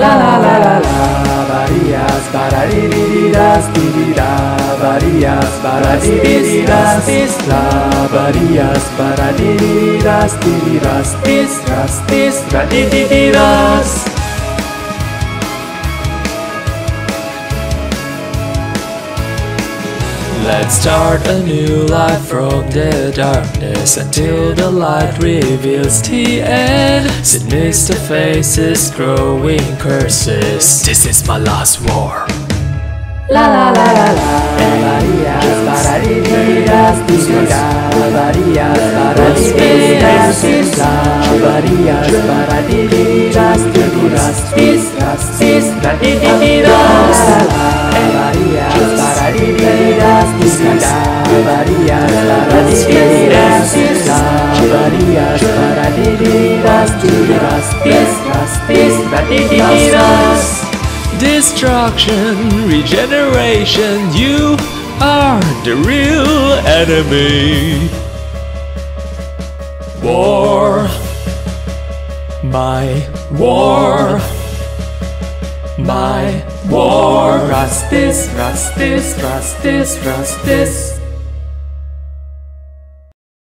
la la la la la. Varías paraririras tirira varías paraririras tis la varías paraririras tiriras tis ras tis radiriras Let's start a new life from the darkness until the light reveals the end. Sinister faces, growing curses. This is my last war. La la la la la. Varias, baradidas, disida, varias, baradidas, la, varias, baradidas, dividas, disras, disras, dividas. Destruction, regeneration, you are the real enemy. War, my war, my war. Rustis, rustis, rustis, rustis.